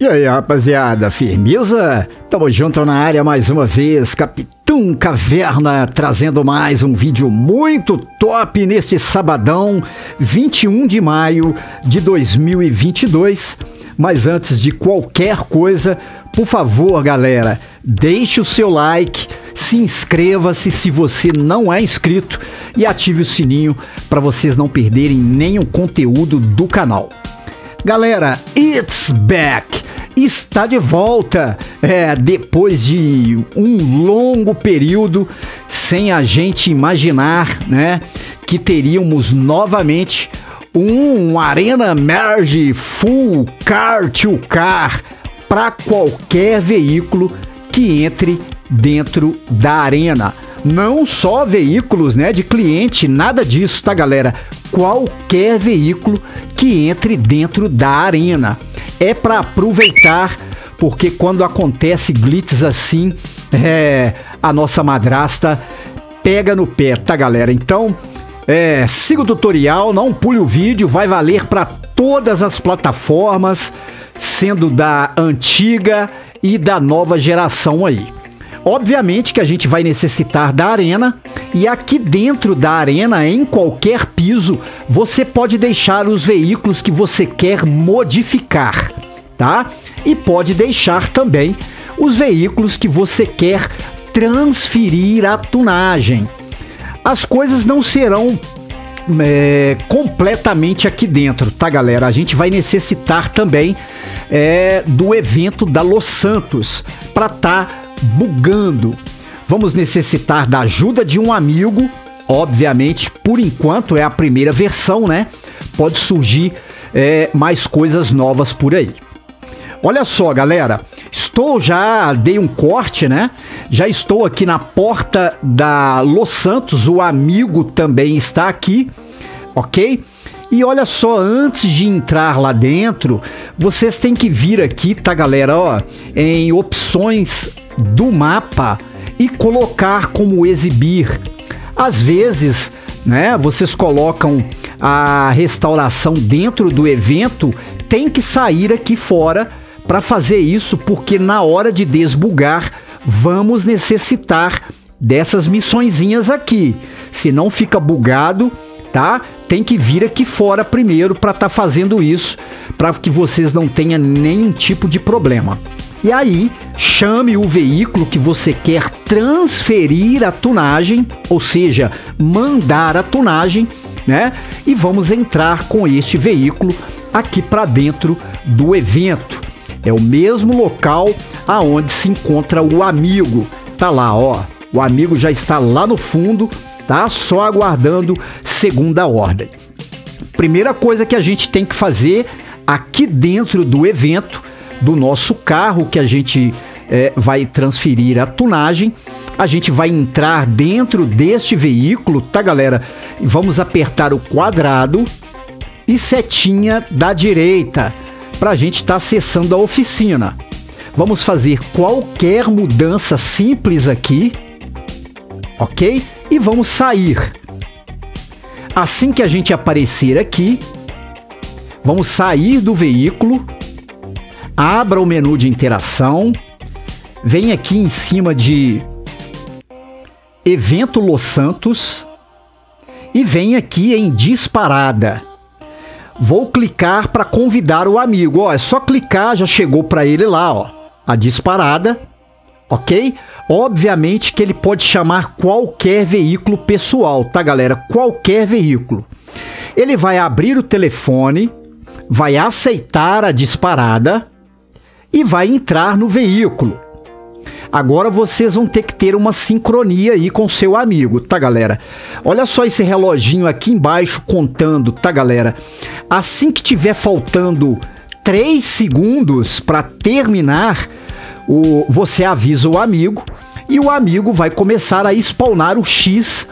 E aí, rapaziada, firmeza? Tamo junto na área mais uma vez, Capitão Caverna, trazendo mais um vídeo muito top neste sabadão, 21 de maio de 2022. Mas antes de qualquer coisa, por favor, galera, deixe o seu like, se inscreva-se se você não é inscrito e ative o sininho para vocês não perderem nenhum conteúdo do canal. Galera, it's back! Está de volta! É, depois de um longo período sem a gente imaginar, né, que teríamos novamente um Arena Merge Full Car to Car para qualquer veículo que entre dentro da arena. Não só veículos, né, de cliente, nada disso, tá, galera? Qualquer veículo que entre dentro da arena. É para aproveitar, porque quando acontece glitches assim, é, a nossa madrasta pega no pé, tá, galera? Então, é, siga o tutorial, não pule o vídeo, vai valer para todas as plataformas, sendo da antiga e da nova geração aí. Obviamente que a gente vai necessitar da arena e aqui dentro da arena, em qualquer piso, você pode deixar os veículos que você quer modificar, tá? E pode deixar também os veículos que você quer transferir a tunagem. As coisas não serão é, completamente aqui dentro, tá, galera? A gente vai necessitar também é, do evento da Los Santos para estar tá bugando. Vamos necessitar da ajuda de um amigo, obviamente, por enquanto é a primeira versão, né? Pode surgir é, mais coisas novas por aí. Olha só, galera, estou já dei um corte, né? Já estou aqui na porta da Los Santos, o amigo também está aqui, ok? E olha só, antes de entrar lá dentro, vocês têm que vir aqui, tá, galera? Ó, em opções do mapa e colocar como exibir. Às vezes, né, vocês colocam a restauração dentro do evento, tem que sair aqui fora para fazer isso, porque na hora de desbugar, vamos necessitar dessas missõezinhas aqui. Se não fica bugado, tá? Tem que vir aqui fora primeiro para estar tá fazendo isso, para que vocês não tenham nenhum tipo de problema. E aí, chame o veículo que você quer transferir a tunagem, ou seja, mandar a tunagem, né? E vamos entrar com este veículo aqui para dentro do evento. É o mesmo local aonde se encontra o amigo. Tá lá, ó. O amigo já está lá no fundo, tá? Só aguardando segunda ordem. Primeira coisa que a gente tem que fazer aqui dentro do evento, do nosso carro que a gente é, vai transferir a tunagem, a gente vai entrar dentro deste veículo, tá, galera? Vamos apertar o quadrado e setinha da direita para a gente estar tá acessando a oficina. Vamos fazer qualquer mudança simples aqui, ok? E vamos sair. Assim que a gente aparecer aqui, vamos sair do veículo, abra o menu de interação, vem aqui em cima de Evento Los Santos e vem aqui em disparada. Vou clicar para convidar o amigo. Ó, é só clicar, já chegou para ele lá, ó, a disparada, ok? Obviamente que ele pode chamar qualquer veículo pessoal, tá, galera? Qualquer veículo. Ele vai abrir o telefone, vai aceitar a disparada e vai entrar no veículo. Agora vocês vão ter que ter uma sincronia aí com seu amigo, tá, galera? Olha só esse reloginho aqui embaixo contando, tá, galera? Assim que tiver faltando 3 segundos para terminar, o, você avisa o amigo e o amigo vai começar a spawnar o X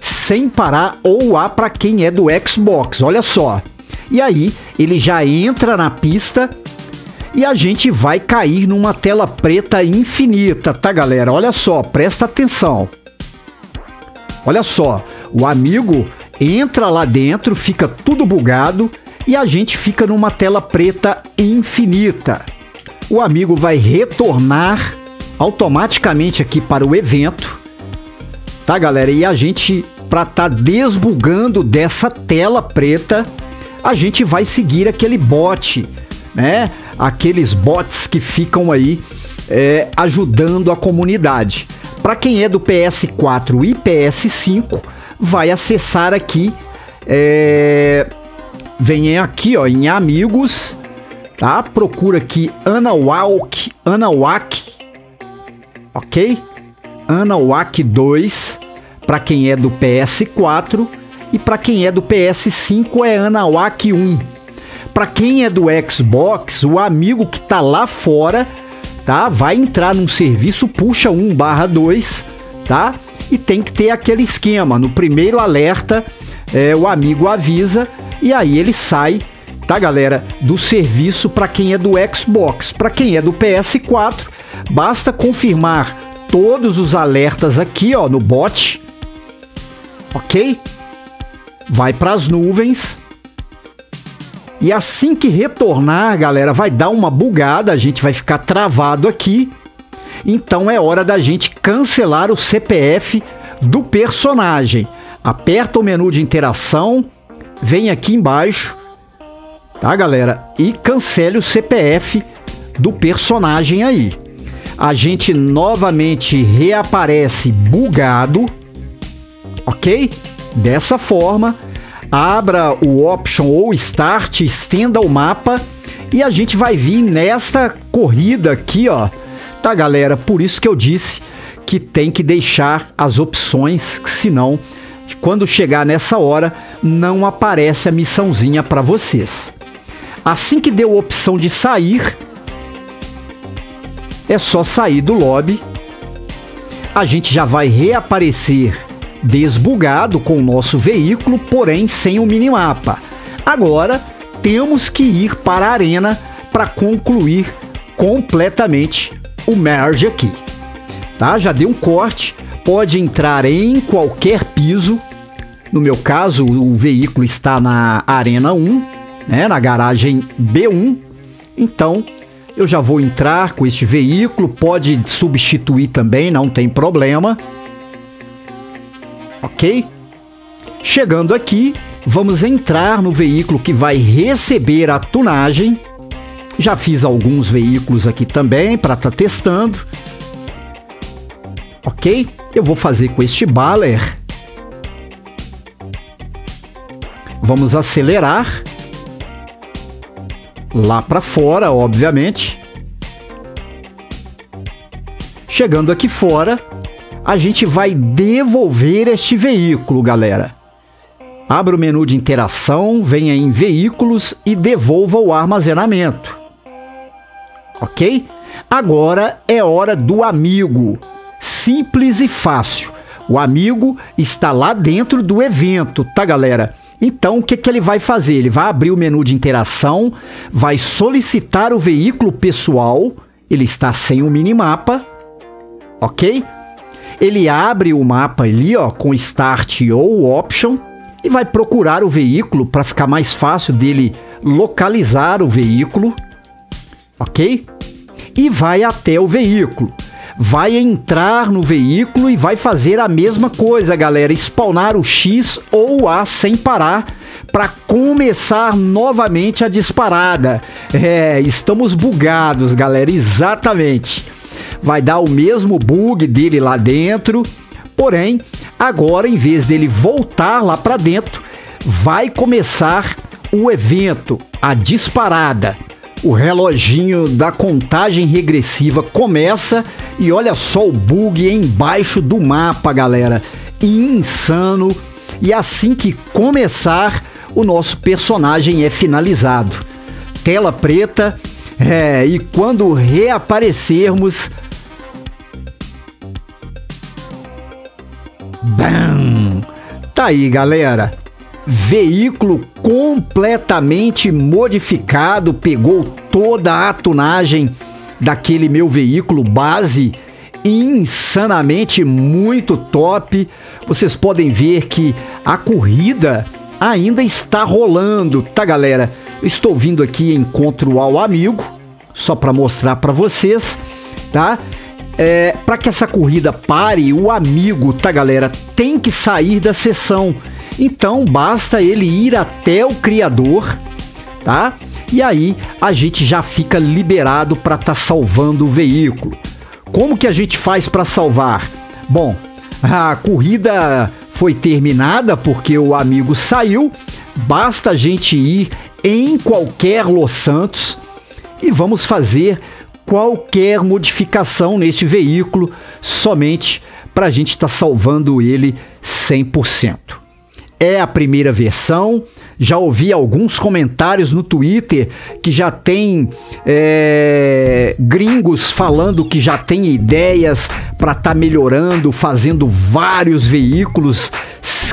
sem parar ou A para quem é do Xbox. Olha só. E aí ele já entra na pista e a gente vai cair numa tela preta infinita, tá, galera? Olha só, presta atenção. Olha só, o amigo entra lá dentro, fica tudo bugado e a gente fica numa tela preta infinita. O amigo vai retornar automaticamente aqui para o evento, tá, galera? E a gente, para estar tá desbugando dessa tela preta, a gente vai seguir aquele bot, né? Aqueles bots que ficam aí é, ajudando a comunidade. Para quem é do PS4 e PS5, vai acessar aqui, é, vem aqui ó, em amigos, tá? Procura aqui Anawak, Anawak, ok? Anawak 2 para quem é do PS4 e para quem é do PS5 é Anawak 1. Para quem é do Xbox, o amigo que tá lá fora, tá? Vai entrar num serviço puxa 1/2, tá? E tem que ter aquele esquema. No primeiro alerta, é, o amigo avisa e aí ele sai, tá, galera, do serviço para quem é do Xbox. Para quem é do PS4, basta confirmar todos os alertas aqui, ó, no bot. OK? vai para as nuvens. E assim que retornar, galera, vai dar uma bugada, a gente vai ficar travado aqui. Então é hora da gente cancelar o CPF do personagem. Aperta o menu de interação, vem aqui embaixo, tá, galera? E cancele o CPF do personagem aí. A gente novamente reaparece bugado, ok? Dessa forma, abra o option ou start, estenda o mapa e a gente vai vir nessa corrida aqui, ó. Tá, galera? Por isso que eu disse que tem que deixar as opções, senão quando chegar nessa hora não aparece a missãozinha para vocês. Assim que deu a opção de sair, é só sair do lobby. A gente já vai reaparecer desbugado com o nosso veículo, porém sem o minimapa. Agora temos que ir para a arena para concluir completamente o merge aqui. Tá? Já deu um corte, pode entrar em qualquer piso. No meu caso, o veículo está na Arena 1, né, na garagem B1. Então, eu já vou entrar com este veículo, pode substituir também, não tem problema ok? Chegando aqui, vamos entrar no veículo que vai receber a tunagem. Já fiz alguns veículos aqui também para estar tá testando. Ok? Eu vou fazer com este Baller. Vamos acelerar. Lá para fora, obviamente. Chegando aqui fora, a gente vai devolver este veículo, galera. Abra o menu de interação, venha em veículos e devolva o armazenamento. Ok? Agora é hora do amigo. Simples e fácil. O amigo está lá dentro do evento, tá, galera? Então, o que, que ele vai fazer? Ele vai abrir o menu de interação, vai solicitar o veículo pessoal, ele está sem o minimapa, ok? Ele abre o mapa ali, ó, com Start ou Option e vai procurar o veículo para ficar mais fácil dele localizar o veículo, ok? E vai até o veículo. Vai entrar no veículo e vai fazer a mesma coisa, galera. Spawnar o X ou A sem parar para começar novamente a disparada. É, estamos bugados, galera, exatamente vai dar o mesmo bug dele lá dentro. Porém, agora em vez dele voltar lá para dentro, vai começar o evento, a disparada. o reloginho da contagem regressiva começa e olha só o bug embaixo do mapa, galera. Insano. E assim que começar, o nosso personagem é finalizado. Tela preta, é, e quando reaparecermos. Tá aí, galera veículo completamente modificado, pegou toda a tunagem daquele meu veículo base, insanamente muito top. Vocês podem ver que a corrida ainda está rolando, tá galera? Eu estou vindo aqui encontro ao amigo, só para mostrar para vocês, tá? É, para que essa corrida pare, o amigo, tá galera, tem que sair da sessão. Então basta ele ir até o criador, tá? E aí a gente já fica liberado para estar tá salvando o veículo. Como que a gente faz para salvar? Bom, a corrida foi terminada porque o amigo saiu. Basta a gente ir em qualquer Los Santos e vamos fazer qualquer modificação neste veículo somente para a gente estar tá salvando ele 100% é a primeira versão. Já ouvi alguns comentários no Twitter que já tem é, gringos falando que já tem ideias para estar tá melhorando, fazendo vários veículos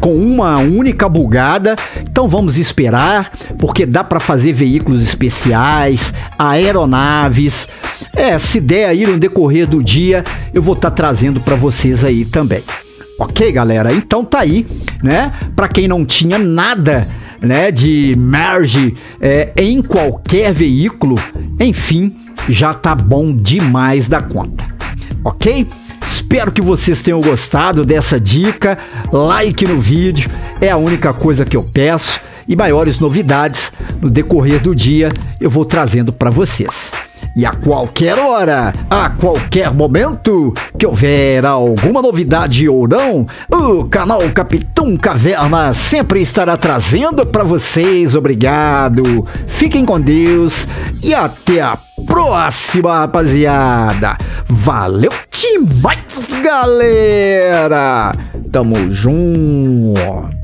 com uma única bugada. Então vamos esperar, porque dá para fazer veículos especiais, aeronaves. É, se der aí no decorrer do dia, eu vou estar tá trazendo para vocês aí também. Ok, galera? Então tá aí, né? Para quem não tinha nada, né, de merge é, em qualquer veículo, enfim, já tá bom demais da conta. Ok? Espero que vocês tenham gostado dessa dica. Like no vídeo é a única coisa que eu peço e maiores novidades no decorrer do dia eu vou trazendo para vocês. E a qualquer hora, a qualquer momento que houver alguma novidade ou não, o canal Capitão Caverna sempre estará trazendo para vocês. Obrigado, fiquem com Deus e até a próxima, rapaziada. Valeu demais, galera! Tamo junto!